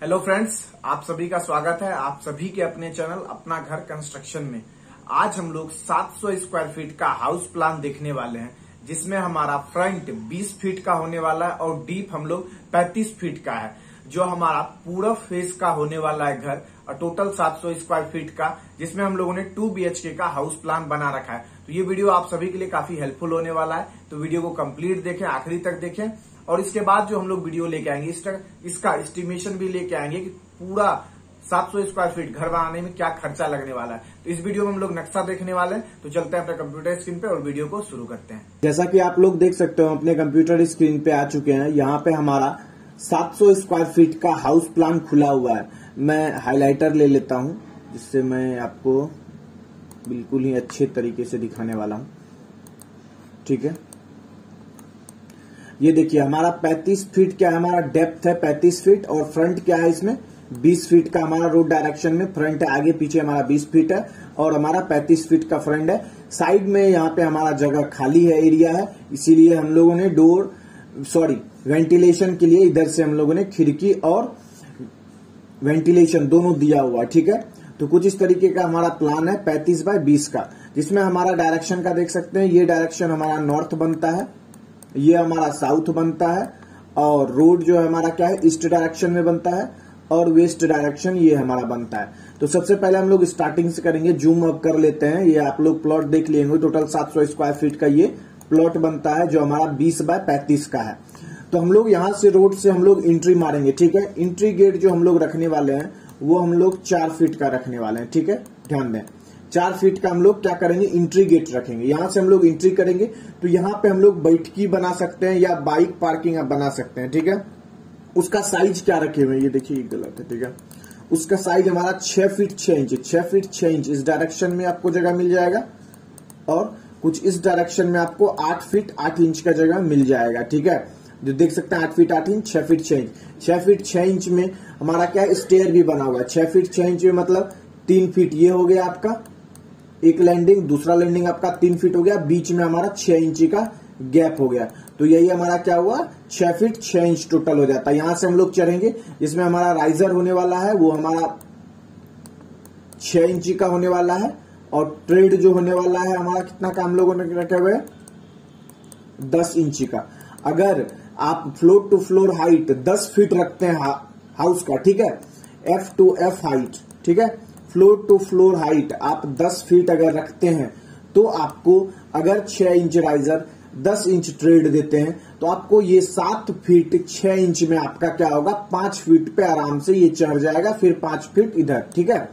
Hello friends आप सभी का स्वागत है आप सभी के अपने चैनल अपना घर कंस्ट्रक्शन में। आज हम लोग 700 स्क्वायर फीट का हाउस प्लान देखने वाले हैं, जिसमें हमारा फ्रंट 20 फीट का होने वाला है और डीप हम लोग 35 फीट का है, जो हमारा पूरा फेस का होने वाला है घर, और टोटल 700 स्क्वायर फीट का, जिसमें हम लोगों ने 2 बीएचके का हाउस प्लान बना रखा है। तो ये वीडियो आप सभी के लिए काफ़ी हेल्पफुल होने वाला है। तो वीडियो को कंप्लीट देखें, आखिरी तक देखें। और इसके बाद जो हम लोग वीडियो लेके आएँगे इस इसका एस्टिमेशन भी लेके आएँगे कि पूरा 700 स्क्वायर फीट घर बनाने में क्या खर्चा लगने वाला है। तो इस वीडियो में हम लोग नक्शा देखने वाले हैं। तो चलते हैं अपने कंप्यूटर स्क्रीन पे और वीडियो को शुरू करते हैं। जैसा कि आप लोग देख सकते हो, अपने कंप्यूटर स्क्रीन पे आ चुके हैं। यहाँ पे हमारा 700 स्क्वायर फीट का हाउस प्लान खुला हुआ है। मैं हाईलाइटर ले लेता हूँ, जिससे मैं आपको बिल्कुल ही अच्छे तरीके से दिखाने वाला हूँ। ठीक है? ये देखिए, हमारा 35 फीट क्या है? हमारा डेप्थ है 35 फीट और फ्रंट क्या है इसमें? 20 फीट का हमारा रोड डायरेक्शन में फ्रंट है। आगे पीछे हमारा 20 फीट है और हमारा 35 फीट का फ्रंट है। साइड में यहाँ पे हमारा जगह खाली है एरिया है। इसीलिए हम लोगों ने डोर सॉरी वेंटिलेशन के लिए इधर से हम लोगों ने खिड़की और वेंटिलेशन दोनों दिया हुआ, ठीक है? तो कुछ इस तरीके का हमारा प्लान है, पैंतीस बाय बीस का, जिसमें हमारा डायरेक्शन का देख सकते हैं। ये डायरेक्शन हमारा नॉर्थ बनता है। ये हमारा साउथ बनता है और रोड जो है हमारा क्या है, ईस्ट डायरेक्शन में बनता है और वेस्ट डायरेक्शन ये हमारा बनता है। तो सबसे पहले हम लोग स्टार्टिंग से करेंगे, जूम अप कर लेते हैं। ये आप लोग प्लॉट देख लेंगे टोटल 700 स्क्वायर फीट का ये प्लॉट बनता है, जो हमारा 20 बाय 35 का है। तो हम लोग यहाँ से रोड से हम लोग एंट्री मारेंगे, ठीक है? एंट्री गेट जो हम लोग रखने वाले हैं, वो हम लोग चार फीट का रखने वाले हैं, ठीक है? ध्यान दें। चार फीट का हम लोग क्या करेंगे? इंट्री गेट रखेंगे। यहाँ से हम लोग इंट्री करेंगे तो यहाँ पे हम लोग बैठकी बना सकते हैं या बाइक पार्किंग आप बना सकते हैं, ठीक है? उसका साइज़ क्या रखे हुए ये देखिए गलत है, ठीक है? उसका साइज़ हमारा छह फीट छह इंच छह फीट छह इंच इस डायरेक्शन में आपको जगह मिल जाएगा और कुछ इस डायरेक्शन में आपको आठ फीट आठ इंच का जगह मिल जाएगा, ठीक है? जो देख सकते हैं आठ फीट आठ इंच छह फीट छह इंच छह फीट छह इंच में हमारा क्या है? स्टेयर भी बना हुआ है। छह फीट छह इंच में मतलब तीन फीट ये हो गया आपका। एक लैंडिंग दूसरा लैंडिंग आपका तीन फीट हो गया, बीच में हमारा छह इंची का गैप हो गया। तो यही हमारा क्या हुआ? छह फीट छह इंच टोटल हो जाता। है यहाँ से हम लोग चढ़ेंगे इसमें हमारा राइजर होने वाला है, वो हमारा छह इंची का होने वाला है, और ट्रेड जो होने वाला है, हमारा कितना का हम लोगों ने रखे हुए दस इंची का। अगर आप फ्लोर टू फ्लोर हाइट दस फीट रखते हैं हाउस का, ठीक है? एफ़ टू एफ़ हाइट ठीक है? फ्लोर टू फ्लोर हाइट आप 10 फीट अगर रखते हैं तो आपको अगर 6 इंच राइजर 10 इंच ट्रेड देते हैं तो आपको ये 7 फीट 6 इंच में आपका क्या होगा? 5 फीट पे आराम से ये चढ़ जाएगा, फिर 5 फीट इधर, ठीक है?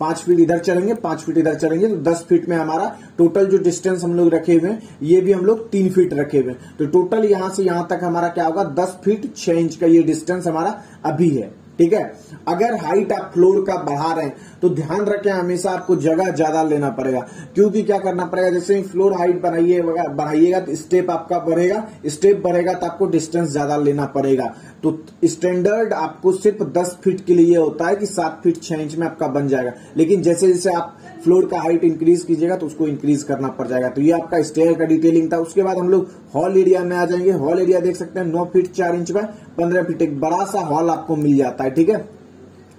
पाँच फीट इधर चढ़ेंगे, पाँच फीट इधर चढ़ेंगे तो दस फीट में हमारा टोटल जो डिस्टेंस हम लोग रखे हुए हैं, ये भी हम लोग तीन फीट रखे हुए हैं। तो टोटल यहाँ से यहाँ तक हमारा क्या होगा? दस फीट छह इंच का ये डिस्टेंस हमारा अभी है। ठीक है? अगर हाइट आप फ्लोर का बढ़ा रहे हैं तो ध्यान रखें हमेशा आपको जगह ज़्यादा लेना पड़ेगा। क्योंकि क्या करना पड़ेगा? जैसे ही फ्लोर हाइट बढ़ाइए बढ़ाइएगा तो स्टेप आपका बढ़ेगा। स्टेप बढ़ेगा तो आपको डिस्टेंस ज़्यादा लेना पड़ेगा। तो स्टैंडर्ड आपको सिर्फ़ 10 फीट के लिए होता है कि सात फीट छह इंच में आपका बन जाएगा। लेकिन जैसे जैसे आप फ्लोर का हाइट इंक्रीज कीजिएगा तो उसको इंक्रीज करना पड़ जाएगा। तो ये आपका स्टेयर का डिटेलिंग था। उसके बाद हम लोग हॉल एरिया में आ जाएँगे। हॉल एरिया देख सकते हैं, नौ फीट चार इंच में, पंद्रह फीट एक बड़ा सा हॉल आपको मिल जाता है, ठीक है?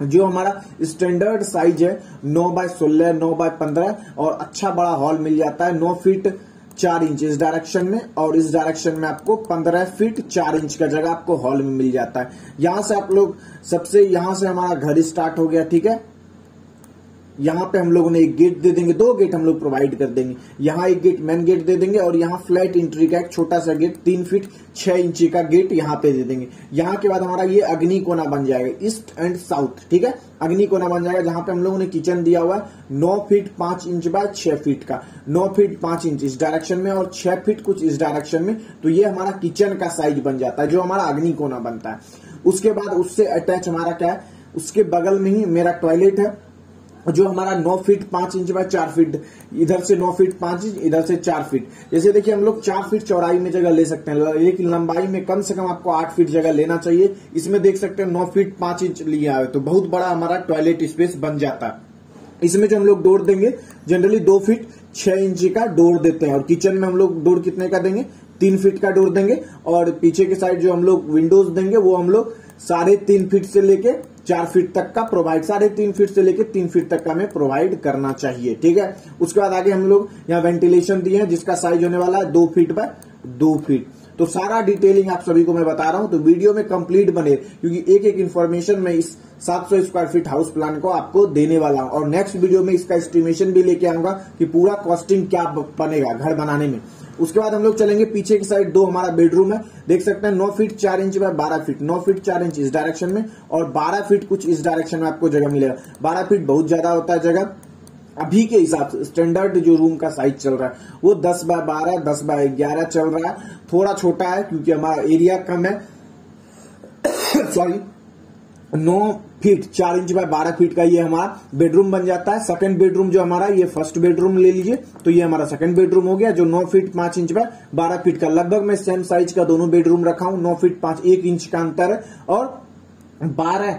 जो हमारा स्टैंडर्ड साइज़ है, नौ बाय सोलह, नौ बाय पंद्रह, और अच्छा बड़ा हॉल मिल जाता है, नौ फीट चार इंच इस डायरेक्शन में, और इस डायरेक्शन में आपको पंद्रह फीट चार इंच का जगह आपको हॉल में मिल जाता है। यहाँ से आप लोग सबसे, यहाँ से हमारा घर स्टार्ट हो गया, ठीक है? यहाँ पे हम लोगों ने एक गेट दे देंगे, दो गेट हम लोग प्रोवाइड कर देंगे। यहाँ एक गेट मेन गेट दे देंगे और यहाँ फ्लैट एंट्री का एक छोटा सा गेट तीन फीट छह इंची का गेट यहाँ पे दे देंगे। यहाँ के बाद हमारा ये अग्नि कोना बन जाएगा ईस्ट एंड साउथ ठीक है? अग्नि कोना बन जाएगा, जहाँ पे हम लोगों ने किचन दिया हुआ है, नौ फीट पाँच इंच बाय छह फीट का। नौ फीट पाँच इंच इस डायरेक्शन में और छह फीट कुछ इस डायरेक्शन में तो ये हमारा किचन का साइज़ बन जाता है, जो हमारा अग्नि कोना बनता है। उसके बाद उससे अटैच हमारा क्या है? उसके बगल में ही मेरा टॉयलेट है। जो हमारा नौ फीट पाँच इंच बाय चार फीट, इधर से नौ फीट पाँच इंच, इधर से चार फीट। जैसे देखिए, हम लोग चार फीट चौड़ाई में जगह ले सकते हैं। लेकिन लंबाई में कम से कम आपको आठ फीट जगह लेना चाहिए। इसमें देख सकते हैं, नौ फीट पाँच इंच लिया है तो बहुत बड़ा हमारा टॉयलेट स्पेस बन जाता है। इसमें जो हम लोग डोर देंगे, जनरली दो फीट छह इंच का डोर देते हैं। और किचन में हम लोग डोर कितने का देंगे? तीन फीट का डोर देंगे। और पीछे के साइड जो हम लोग विंडोज़ देंगे, वो हम लोग साढ़े तीन फीट से लेके चार फीट तक का प्रोवाइड साढ़े तीन फीट से लेकर तीन फीट तक का हमें प्रोवाइड करना चाहिए, ठीक है? उसके बाद आगे हम लोग यहाँ वेंटिलेशन दिए हैं, जिसका साइज़ होने वाला है दो फीट बाय दो फीट। तो सारा डिटेलिंग आप सभी को मैं बता रहा हूँ तो वीडियो में कंप्लीट बने, क्योंकि एक एक इन्फॉर्मेशन में इस 700 स्क्वायर फीट हाउस प्लान को आपको देने वाला हूँ। और नेक्स्ट वीडियो में इसका एस्टिमेशन भी लेके आऊँगा कि पूरा कॉस्टिंग क्या बनेगा घर बनाने में। उसके बाद हम लोग चलेंगे पीछे की साइड, दो हमारा बेडरूम है। देख सकते हैं, नौ फीट चार इंच बाय बारह फीट नौ फीट चार इंच इस डायरेक्शन में और बारह फीट कुछ इस डायरेक्शन में आपको जगह मिलेगा। बारह फीट बहुत ज़्यादा होता है जगह। अभी के हिसाब से स्टैंडर्ड जो रूम का साइज़ चल रहा है, वो 10 बाय बारह, दस बाय 11 चल रहा है। थोड़ा छोटा है क्योंकि हमारा एरिया कम है। सॉरी नौ फीट चार इंच बाय बारह फीट का ये हमारा बेडरूम बन जाता है। सेकंड बेडरूम जो हमारा, ये फ़र्स्ट बेडरूम ले लीजिए तो ये हमारा सेकंड बेडरूम हो गया, जो नौ फीट पाँच इंच बाय बारह फीट का। लगभग मैं सेम साइज़ का दोनों बेडरूम रखा हूँ, नौ फीट पाँच, एक इंच का अंतर है। और बारह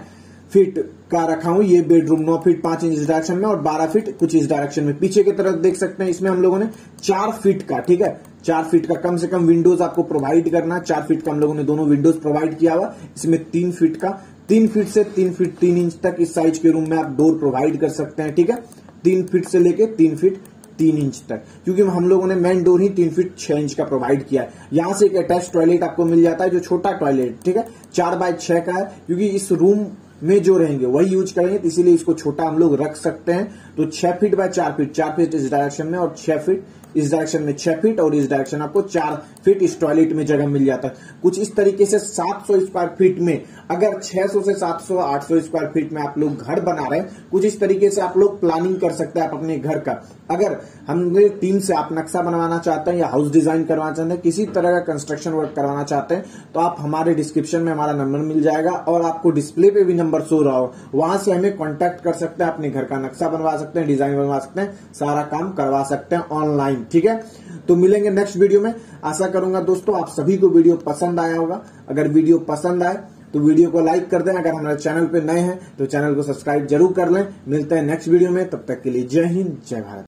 फीट का रखा हूँ, ये बेडरूम नौ फीट, पाँच इंच इस डायरेक्शन में और बारह फीट कुछ इस डायरेक्शन में। पीछे की तरफ़ देख सकते हैं, इसमें हम लोगों ने चार फीट का, ठीक है? चार फीट का, कम से कम विंडोज़ आपको प्रोवाइड करना, चार फीट का हम लोगों ने दोनों विंडोज़ प्रोवाइड किया हुआ, इसमें तीन फीट का। तीन फीट से तीन फीट, तीन इंच तक इस साइज़ के रूम में आप डोर प्रोवाइड कर सकते हैं, ठीक है? तीन फीट से लेके तीन फीट, तीन इंच तक। क्योंकि हम लोगों ने मेन डोर ही तीन फीट, छह इंच का प्रोवाइड किया है। यहाँ से एक अटैच टॉयलेट आपको मिल जाता है, जो छोटा टॉयलेट ठीक है? चार बाय छह का है, क्योंकि इस रूम में जो रहेंगे, वही यूज़ करेंगे तो इसीलिए इसको छोटा हम लोग रख सकते हैं। तो छह फीट बाय चार फीट चार फीट इस डायरेक्शन में और छह फीट इस डायरेक्शन में छह फीट और इस डायरेक्शन आपको चार फीट इस टॉयलेट में जगह मिल जाता है। कुछ इस तरीके से 700 स्क्वायर फीट में, अगर 600 से 700 800 स्क्वायर फीट में आप लोग घर बना रहे हैं, कुछ इस तरीके से आप लोग प्लानिंग कर सकते हैं आप अपने घर का। अगर हमने टीम से आप नक्शा बनवाना चाहते हैं या हाउस डिज़ाइन करवाना चाहते हैं, किसी तरह का कंस्ट्रक्शन वर्क करवाना चाहते हैं तो आप हमारे डिस्क्रिप्शन में हमारा नंबर मिल जाएगा और आपको डिस्प्ले पे भी नंबर शो रहा हो। वहाँ से हमें कॉन्टेक्ट कर सकते हैं, अपने घर का नक्शा बनवा सकते हैं डिज़ाइन बनवा सकते हैं, सारा काम करवा सकते हैं ऑनलाइन ठीक है? तो मिलेंगे नेक्स्ट वीडियो में। आशा करूँगा दोस्तों आप सभी को वीडियो पसंद आया होगा। अगर वीडियो पसंद आए तो वीडियो को लाइक कर दें। अगर हमारे चैनल पे नए हैं तो चैनल को सब्सक्राइब ज़रूर कर लें। मिलते हैं नेक्स्ट वीडियो में। तब तक के लिए जय हिंद, जय भारत।